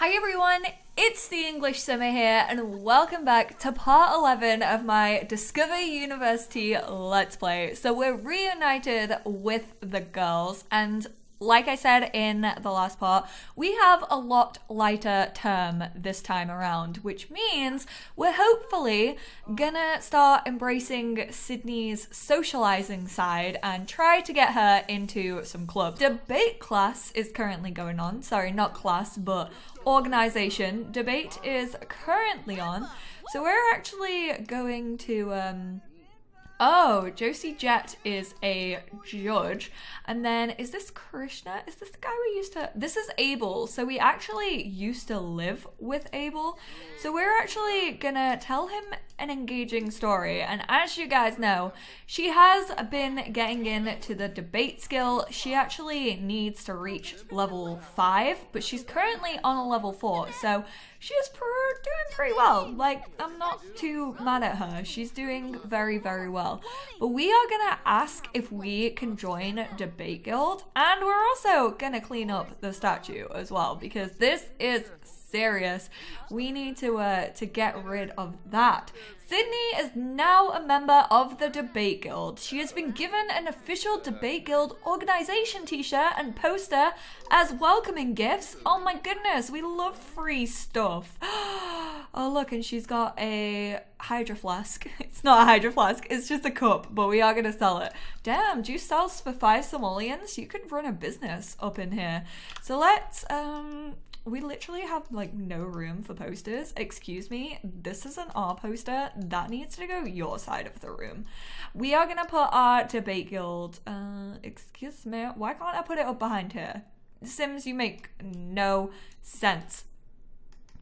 Hi everyone, it's the English Simmer here, and welcome back to part 11 of my Discover University Let's Play. So we're reunited with the girls, and like I said in the last part, we have a lot lighter term this time around, which means we're hopefully gonna start embracing Sydney's socializing side and try to get her into some clubs. Debate class is currently going on. Sorry, not class, but organization. Debate is currently on. So we're actually going to um Oh, Josie Jet is a judge. And then is this Krishna? Is this the guy we used to This is Abel. So we actually used to live with Abel. So we're actually gonna tell him an engaging story. And as you guys know, she has been getting into the debate skill. She actually needs to reach level 5, but she's currently on a level 4. So she's pr- doing pretty well. Like, I'm not too mad at her. She's doing very, very well. But we are gonna ask if we can join Debate Guild, and we're also gonna clean up the statue as well because this is serious. We need to uh, to get rid of that. Sydney is now a member of the Debate Guild. She has been given an official Debate Guild organization t-shirt and poster as welcoming gifts. Oh my goodness, we love free stuff. Oh look, and she's got a hydro flask. It's not a hydro flask, it's just a cup, but we are gonna sell it. Damn, juice sells for five simoleons? You could run a business up in here. So let's um we literally have like no room for posters. Excuse me, this is an R poster. That needs to go your side of the room. We are gonna put our debate guild. Uh, excuse me, why can't I put it up behind here? Sims, you make no sense.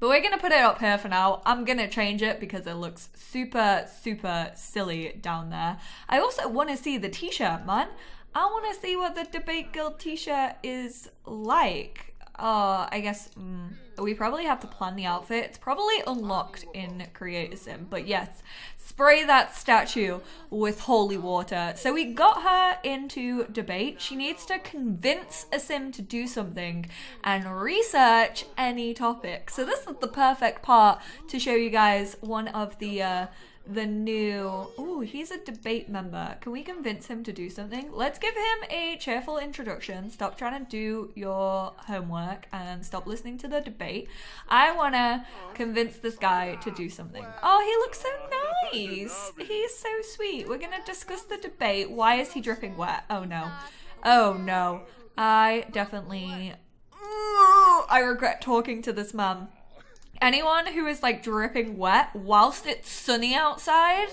But we're gonna put it up here for now. I'm gonna change it because it looks super, super silly down there. I also wanna see the t-shirt, man. I wanna see what the Debate Guild t-shirt is like. Uh, I guess mm, we probably have to plan the outfit. It's probably unlocked in Create a Sim, but yes, spray that statue with holy water. So we got her into debate. She needs to convince a sim to do something and research any topic. So this is the perfect part to show you guys one of the uh, the new. Oh, he's a debate member. Can we convince him to do something? Let's give him a cheerful introduction. Stop trying to do your homework and stop listening to the debate. I want to convince this guy to do something. Oh, he looks so nice. He's so sweet. We're going to discuss the debate. Why is he dripping wet? Oh, no. Oh, no. I definitely. I regret talking to this man anyone who is like dripping wet whilst it's sunny outside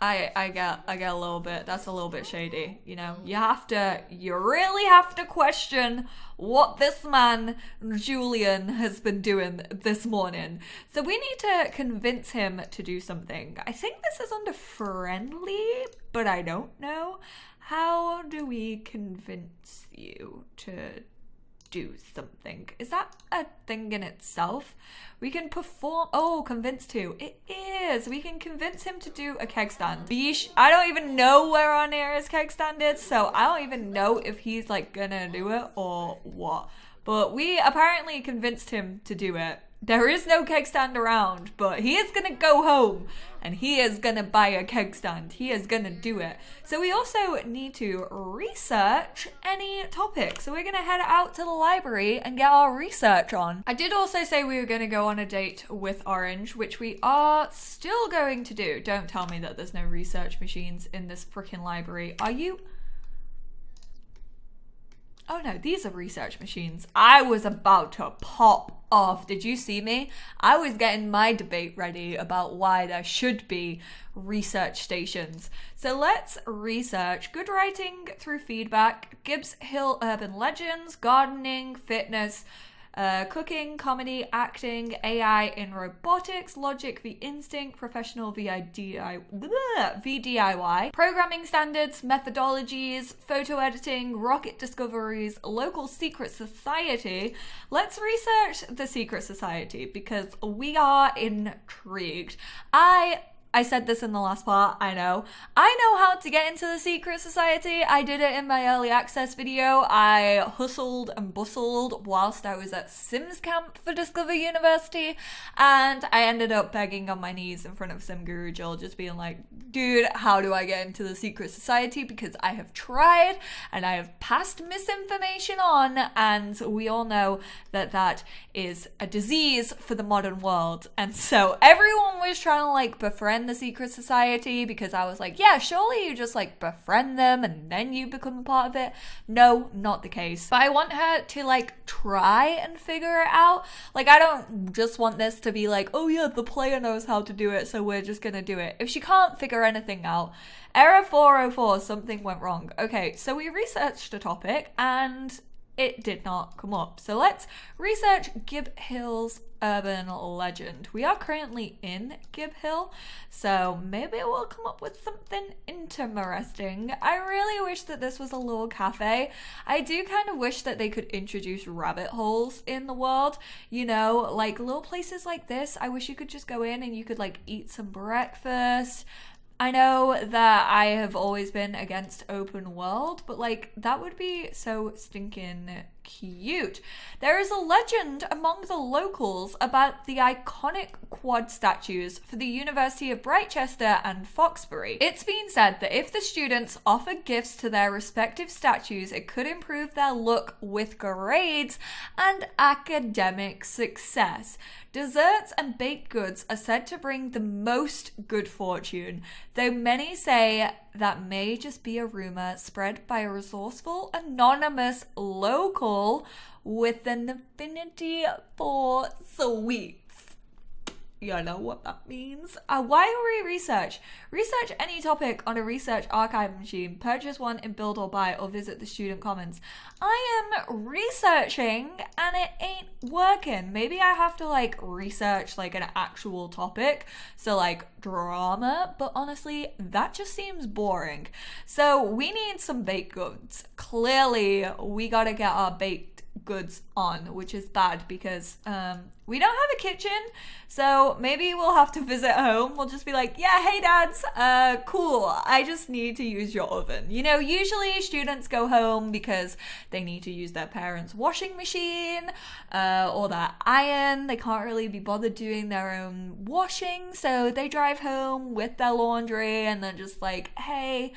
I I get I get a little bit that's a little bit shady, you know. You have to you really have to question what this man Julian has been doing this morning. So we need to convince him to do something. I think this is under friendly, but I don't know. How do we convince you to do something. Is that a thing in itself? We can perform. Oh, convince to. It is. We can convince him to do a keg stand. Beesh. I don't even know where on our nearest keg stand is, so I don't even know if he's like gonna do it or what. But we apparently convinced him to do it. There is no keg stand around, but he is gonna go home and he is gonna buy a keg stand. He is gonna do it. So we also need to research any topic. So we're gonna head out to the library and get our research on. I did also say we were gonna go on a date with Orange, which we are still going to do. Don't tell me that there's no research machines in this freaking library. Are you? Oh no, these are research machines. I was about to pop off. Did you see me? I was getting my debate ready about why there should be research stations. So let's research good writing through feedback, Gibbs Hill urban legends, gardening, fitness, uh, cooking, comedy, acting, AI in robotics, logic v instinct, professional VIDI, VDIY, programming standards, methodologies, photo editing, rocket discoveries, local secret society. Let's research the secret society because we are intrigued. I I said this in the last part, I know. I know how to get into the secret society. I did it in my early access video. I hustled and bustled whilst I was at Sims Camp for Discover University, and I ended up begging on my knees in front of Sim Guru Jill, just being like, dude, how do I get into the secret society? Because I have tried and I have passed misinformation on, and we all know that that is a disease for the modern world. And so everyone was trying to like befriend the secret society because I was like, yeah, surely you just like befriend them and then you become a part of it. No, not the case. But I want her to like try and figure it out. Like, I don't just want this to be like, oh yeah, the player knows how to do it, so we're just gonna do it. If she can't figure anything out, error 404, something went wrong. Okay, so we researched a topic and it did not come up. So let's research Gibbs Hill's urban legend. We are currently in Gib Hill, so maybe we'll come up with something interesting. I really wish that this was a little cafe. I do kind of wish that they could introduce rabbit holes in the world. You know, like little places like this. I wish you could just go in and you could like eat some breakfast, I know that I have always been against open world, but like that would be so stinking cute. There is a legend among the locals about the iconic quad statues for the University of Britechester and Foxbury. It's been said that if the students offer gifts to their respective statues, it could improve their look with grades and academic success. Desserts and baked goods are said to bring the most good fortune, though many say that may just be a rumor spread by a resourceful, anonymous local with an affinity for sweets you know what that means. Uh, why are we research? Research any topic on a research archive machine, purchase one in Build or Buy, or visit the student commons. I am researching and it ain't working. Maybe I have to like research like an actual topic, so like drama, but honestly, that just seems boring. So we need some baked goods. Clearly, we gotta get our baked goods on, which is bad because um, we don't have a kitchen. So maybe we'll have to visit home. We'll just be like, yeah, hey dads, uh, cool. I just need to use your oven. You know, usually students go home because they need to use their parents' washing machine uh, or their iron. They can't really be bothered doing their own washing. So they drive home with their laundry and then just like, hey,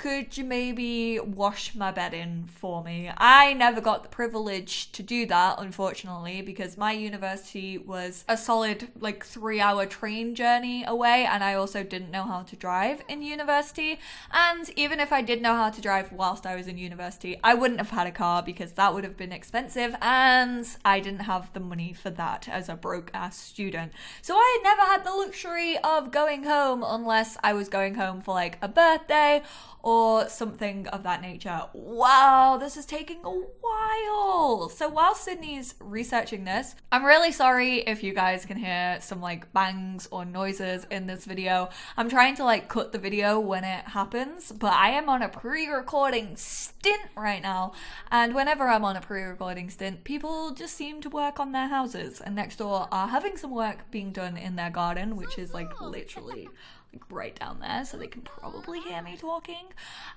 could you maybe wash my bedding for me? I never got the privilege to do that, unfortunately, because my university was a solid like three hour train journey away, and I also didn't know how to drive in university. And even if I did know how to drive whilst I was in university, I wouldn't have had a car because that would have been expensive, and I didn't have the money for that as a broke ass student. So I never had the luxury of going home unless I was going home for like a birthday or something of that nature. Wow, this is taking a while. So while Sydney's researching this, I'm really sorry if you guys can hear some like bangs or noises in this video. I'm trying to like cut the video when it happens, but I am on a pre-recording stint right now. And whenever I'm on a pre-recording stint, people just seem to work on their houses and next door are having some work being done in their garden, which is like literally like right down there, so they can probably hear me talking.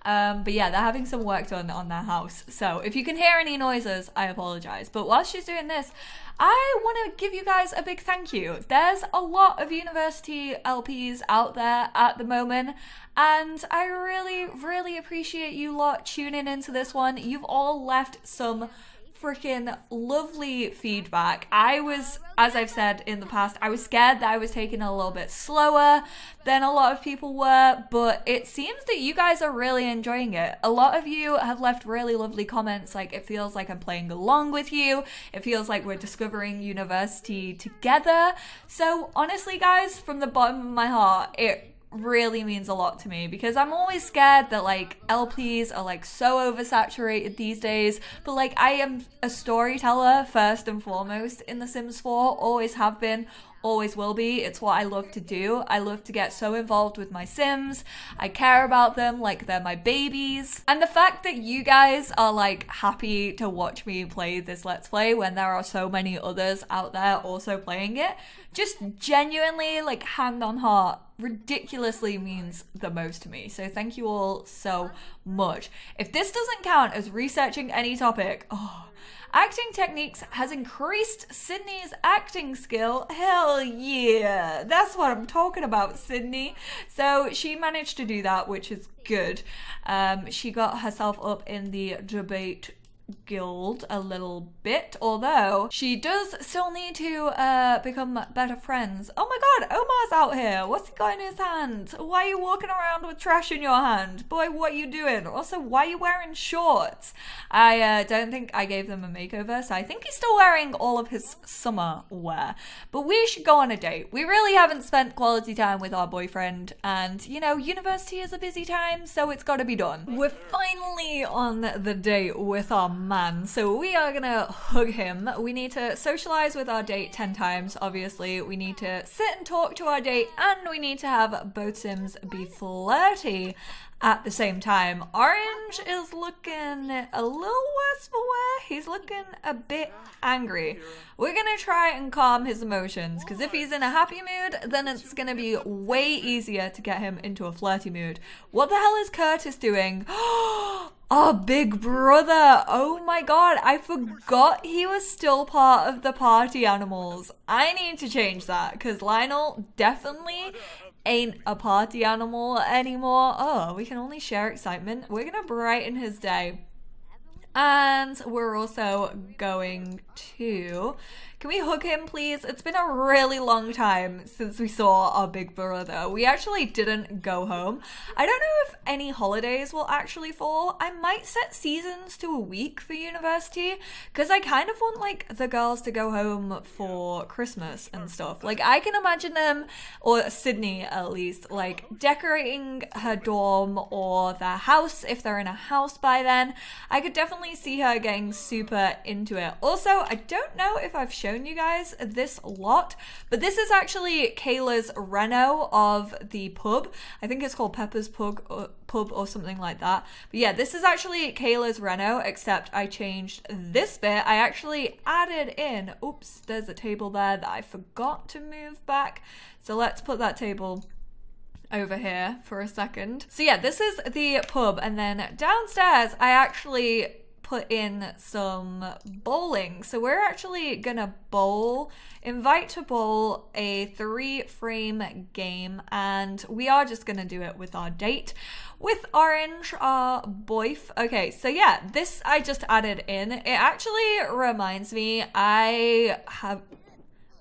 Um, but yeah, they're having some work done on their house. So if you can hear any noises, I apologize. But while she's doing this, I want to give you guys a big thank you. There's a lot of university LPs out there at the moment, and I really, really appreciate you lot tuning into this one. You've all left some freaking lovely feedback. I was, as I've said in the past, I was scared that I was taking a little bit slower than a lot of people were, but it seems that you guys are really enjoying it. A lot of you have left really lovely comments, like it feels like I'm playing along with you, it feels like we're discovering university together. So, honestly, guys, from the bottom of my heart, it really means a lot to me because I'm always scared that like LPs are like so oversaturated these days. But like I am a storyteller first and foremost in The Sims 4, always have been, always will be. It's what I love to do. I love to get so involved with my Sims. I care about them like they're my babies. And the fact that you guys are like happy to watch me play this Let's Play when there are so many others out there also playing it, just genuinely, like, hand on heart, ridiculously means the most to me. So thank you all so much. If this doesn't count as researching any topic, oh, acting techniques has increased Sydney's acting skill. Hell yeah. That's what I'm talking about, Sydney. So she managed to do that, which is good. Um, she got herself up in the debate guild a little bit, although she does still need to uh, become better friends. Oh my god, Omar's out here. What's he got in his hand? Why are you walking around with trash in your hand? Boy, what are you doing? Also, why are you wearing shorts? I uh, don't think I gave them a makeover, so I think he's still wearing all of his summer wear. But we should go on a date. We really haven't spent quality time with our boyfriend, and you know, university is a busy time, so it's gotta be done. We're finally on the date with our man. So we are gonna hug him. We need to socialize with our date 10 times, obviously. We need to sit and talk to our date, and we need to have both Sims be flirty at the same time. Orange is looking a little worse for wear. He's looking a bit angry. We're gonna try and calm his emotions because if he's in a happy mood, then it's gonna be way easier to get him into a flirty mood. What the hell is Curtis doing? Oh, Oh, big brother. Oh my god, I forgot he was still part of the party animals. I need to change that because Lionel definitely ain't a party animal anymore. Oh, we can only share excitement. We're gonna brighten his day. And we're also going to can we hook him, please? It's been a really long time since we saw our big brother. We actually didn't go home. I don't know if any holidays will actually fall. I might set seasons to a week for university because I kind of want like the girls to go home for Christmas and stuff. Like I can imagine them, or Sydney at least, like decorating her dorm or their house if they're in a house by then. I could definitely see her getting super into it. Also, I don't know if I've shown shown you guys this lot, but this is actually Kayla's reno of the pub. I think it's called Pepper's Pub or, uh, pub or something like that. But yeah, this is actually Kayla's reno, except I changed this bit. I actually added in, oops, there's a table there that I forgot to move back. So let's put that table over here for a second. So yeah, this is the pub and then downstairs I actually put in some bowling. So we're actually gonna bowl, invite to bowl a three frame game, and we are just gonna do it with our date with Orange, our boyf. Okay, so yeah, this I just added in. It actually reminds me, I have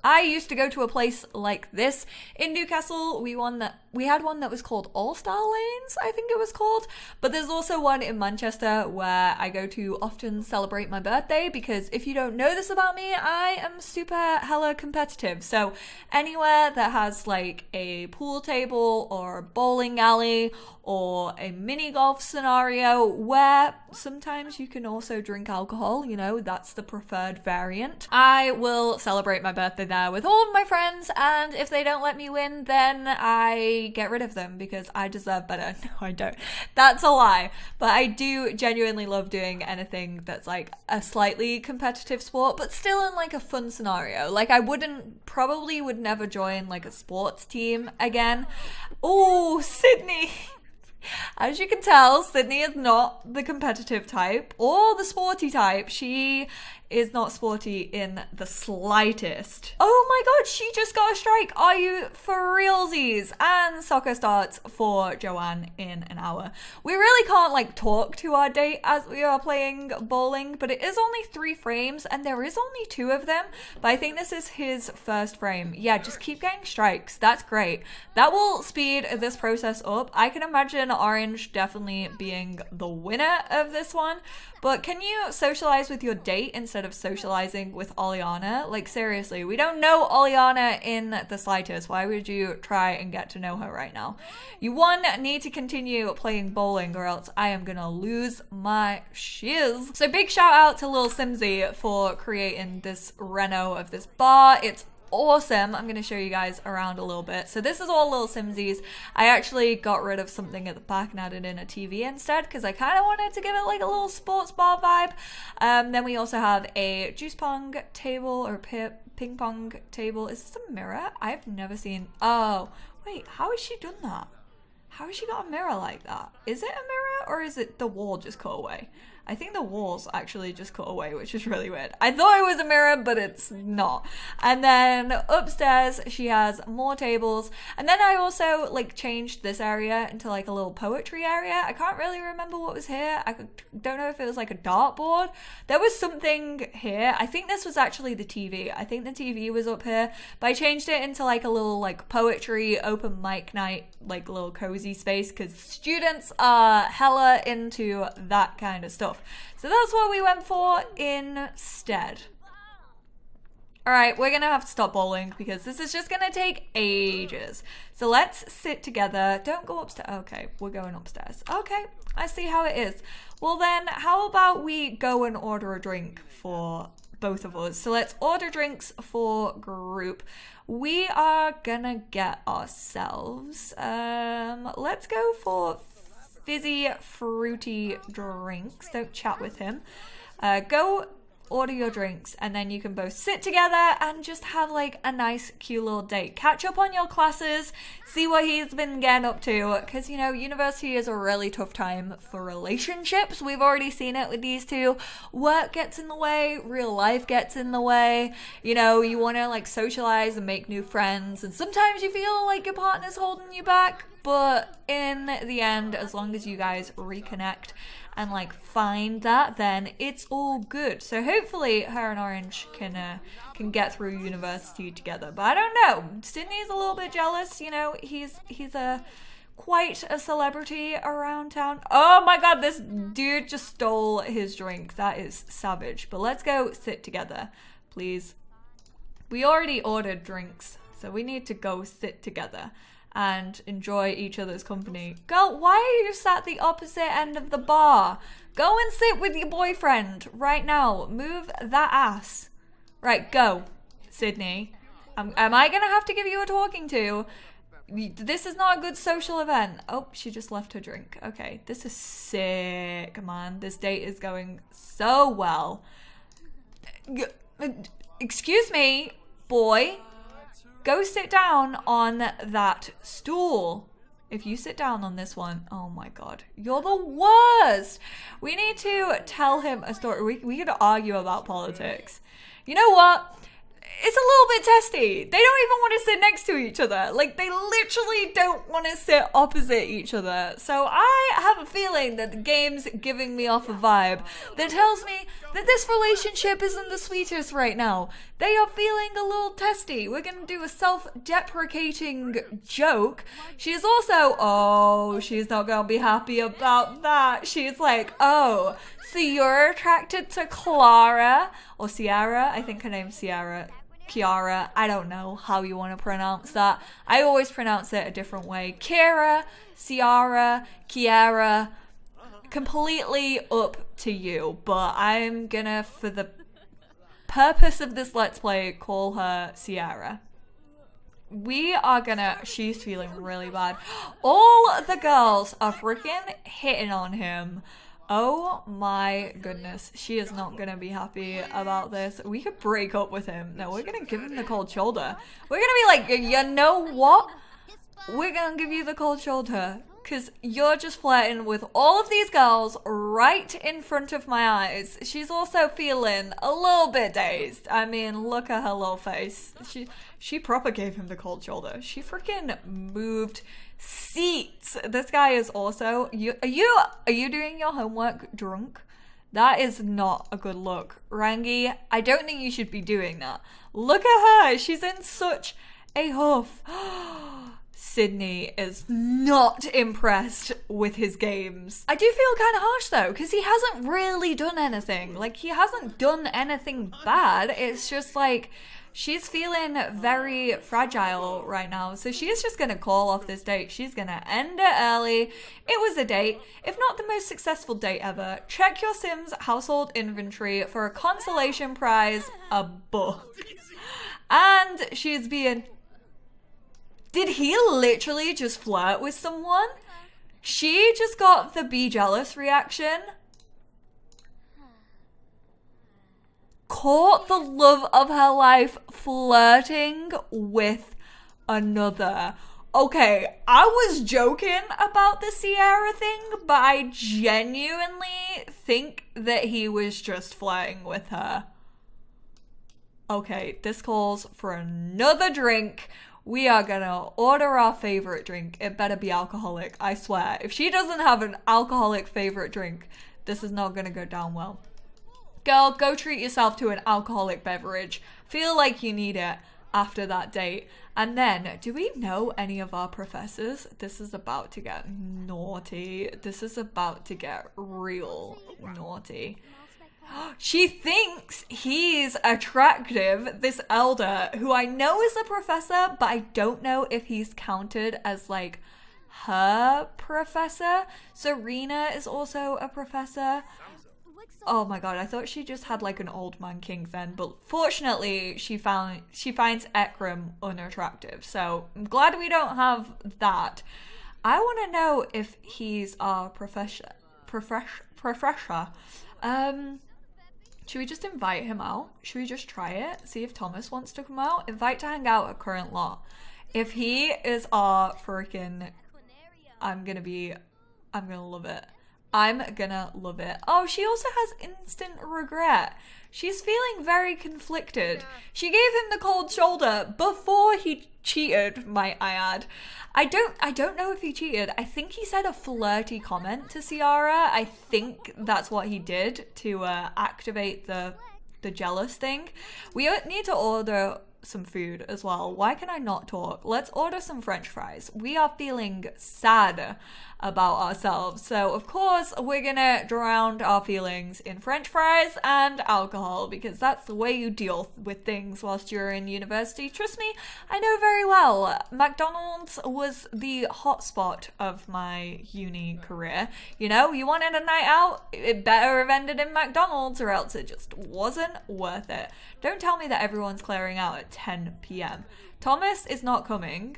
I used to go to a place like this in Newcastle. We won that we had one that was called All Star Lanes, I think it was called. But there's also one in Manchester where I go to often celebrate my birthday because if you don't know this about me, I am super hella competitive. So anywhere that has like a pool table or a bowling alley or a mini golf scenario where sometimes you can also drink alcohol, you know, that's the preferred variant. I will celebrate my birthday with all of my friends, and if they don't let me win, then I get rid of them because I deserve better. No, I don't. That's a lie. But I do genuinely love doing anything that's like a slightly competitive sport, but still in like a fun scenario. Like I wouldn't probably would never join like a sports team again. Oh, Sydney. As you can tell, Sydney is not the competitive type or the sporty type. She is not sporty in the slightest. Oh my god, she just got a strike. Are you for realsies? And soccer starts for Joanne in an hour. We really can't like talk to our date as we are playing bowling, but it is only three frames and there is only two of them. But I think this is his first frame. Yeah, just keep getting strikes. That's great. That will speed this process up. I can imagine Orange definitely being the winner of this one. But can you socialize with your date instead of socializing with Oleana? Like, seriously, we don't know Oleana in the slightest. Why would you try and get to know her right now? You, one, need to continue playing bowling, or else I am gonna lose my shiz. So, big shout out to Lilsimsie for creating this reno of this bar. It's awesome. I'm going to show you guys around a little bit. So this is all Lilsimsie's. I actually got rid of something at the back and added in a TV instead because I kind of wanted to give it like a little sports bar vibe. Um, then we also have a juice pong table or ping pong table. Is this a mirror? I've never seen. Oh, wait, how has she done that? How has she got a mirror like that? Is it a mirror or is it the wall just cut away? I think the walls actually just cut away, which is really weird. I thought it was a mirror, but it's not. And then upstairs, she has more tables. And then I also like changed this area into like a little poetry area. I can't really remember what was here. I don't know if it was like a dartboard. There was something here. I think this was actually the TV. I think the TV was up here, but I changed it into like a little like poetry open mic night, like little cozy space because students are hella into that kind of stuff. So that's what we went for instead. Alright, we're gonna have to stop bowling because this is just gonna take ages. So let's sit together. Don't go upstairs. Okay, we're going upstairs. Okay, I see how it is. Well then, how about we go and order a drink for both of us? So let's order drinks for group. We are gonna get ourselves, um, let's go for fizzy, fruity drinks. Don't chat with him. Uh, go order your drinks and then you can both sit together and just have like a nice cute little date. Catch up on your classes see what he's been getting up to because you know university is a really tough time for relationships. We've already seen it with these two. Work gets in the way real life gets in the way. You know you want to like socialize and make new friends and sometimes you feel like your partner's holding you back but in the end, as long as you guys reconnect and like find that, then it's all good. So hopefully, her and Orange can uh, can get through university together. But I don't know. Sydney's a little bit jealous. You know, he's he's a quite a celebrity around town. Oh my god, this dude just stole his drink. That is savage. But let's go sit together, please. We already ordered drinks, so we need to go sit together and enjoy each other's company. Girl, why are you sat the opposite end of the bar? Go and sit with your boyfriend right now. Move that ass. Right, go, Sydney. Um, am I gonna have to give you a talking to? This is not a good social event. Oh, she just left her drink. Okay, this is sick, man. This date is going so well. Excuse me, boy. Go sit down on that stool. If you sit down on this one, oh my god, you're the worst. We need to tell him a story. We, we could argue about politics. You know what? It's a little bit testy. They don't even want to sit next to each other. Like, they literally don't want to sit opposite each other. So I have a feeling that the game's giving me off a vibe that tells me that this relationship isn't the sweetest right now. They are feeling a little testy. We're going to do a self deprecating joke. She's also, oh, she's not going to be happy about that. She's like, oh, so you're attracted to Clara or Ciara? I think her name's Ciara. Kiara. I don't know how you want to pronounce that. I always pronounce it a different way. Kira, Ciara, Kiara. Completely up to you, but I'm gonna, for the purpose of this Let's Play, call her Ciara. We are gonna. She's feeling really bad. All the girls are freaking hitting on him. Oh my goodness. She is not going to be happy about this. We could break up with him. No, we're going to give him the cold shoulder. We're going to be like, you know what? We're going to give you the cold shoulder. Because you're just flirting with all of these girls right in front of my eyes. She's also feeling a little bit dazed. I mean, look at her little face. She she proper gave him the cold shoulder. She freaking moved seats. This guy is also you are you are you doing your homework drunk? That is not a good look. Rangi, I don't think you should be doing that. Look at her. She's in such a huff. Sydney is not impressed with his games. I do feel kind of harsh though, because he hasn't really done anything. Like, he hasn't done anything bad. It's just like she's feeling very fragile right now. So she's just going to call off this date. She's going to end it early. It was a date, if not the most successful date ever. Check your Sims household inventory for a consolation prize, a book. And she's being. Did he literally just flirt with someone? She just got the be jealous reaction. Caught the love of her life flirting with another. Okay, I was joking about the Ciara thing, but I genuinely think that he was just flirting with her. Okay, this calls for another drink. We are gonna order our favorite drink. It better be alcoholic, I swear. If she doesn't have an alcoholic favorite drink, this is not gonna go down well. Girl, go treat yourself to an alcoholic beverage. Feel like you need it after that date. And then, do we know any of our professors? This is about to get naughty. This is about to get real naughty. She thinks he's attractive, this elder, who I know is a professor, but I don't know if he's counted as like her professor. Serena is also a professor. Oh my god, I thought she just had like an old man king then, but fortunately she found she finds Ekram unattractive. So I'm glad we don't have that. I want to know if he's our professor professor professor. Um should we just invite him out? Should we just try it? See if Thomas wants to come out? Invite to hang out at current lot. If he is our freaking I'm gonna be I'm gonna love it. I'm gonna love it. Oh, she also has instant regret. She's feeling very conflicted. She gave him the cold shoulder before he cheated, might I add. I don't I don't know if he cheated. I think he said a flirty comment to Ciara. I think that's what he did to uh, activate the the jealous thing. We need to order some food as well. Why can I not talk? Let's order some french fries. We are feeling sad about ourselves. So, of course, we're gonna drown our feelings in french fries and alcohol because that's the way you deal with things whilst you're in university. Trust me, I know very well. McDonald's was the hotspot of my uni career. You know, you wanted a night out, it better have ended in McDonald's or else it just wasn't worth it. Don't tell me that everyone's clearing out at 10 p.m. Thomas is not coming.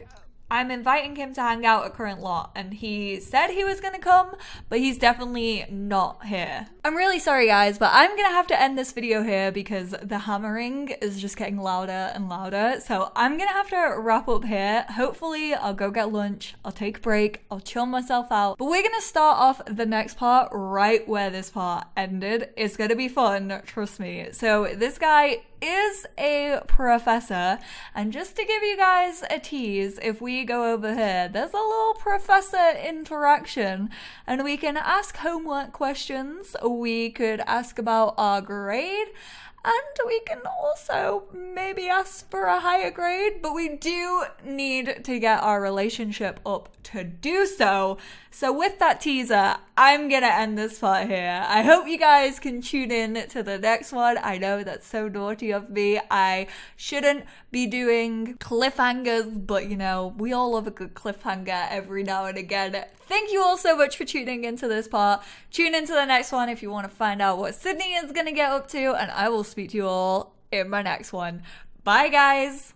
I'm inviting him to hang out at Current Lot, and he said he was gonna come, but he's definitely not here. I'm really sorry, guys, but I'm gonna have to end this video here because the hammering is just getting louder and louder. So I'm gonna have to wrap up here. Hopefully, I'll go get lunch, I'll take a break, I'll chill myself out. But we're gonna start off the next part right where this part ended. It's gonna be fun, trust me. So this guy is a professor. And just to give you guys a tease, if we go over here, there's a little professor interaction and we can ask homework questions. We could ask about our grade and we can also maybe ask for a higher grade, but we do need to get our relationship up to do so. So, with that teaser, I'm gonna end this part here. I hope you guys can tune in to the next one. I know that's so naughty of me. I shouldn't be doing cliffhangers, but you know, we all love a good cliffhanger every now and again. Thank you all so much for tuning into this part. Tune into the next one if you want to find out what Sydney is gonna get up to, and I will speak to you all in my next one. Bye, guys.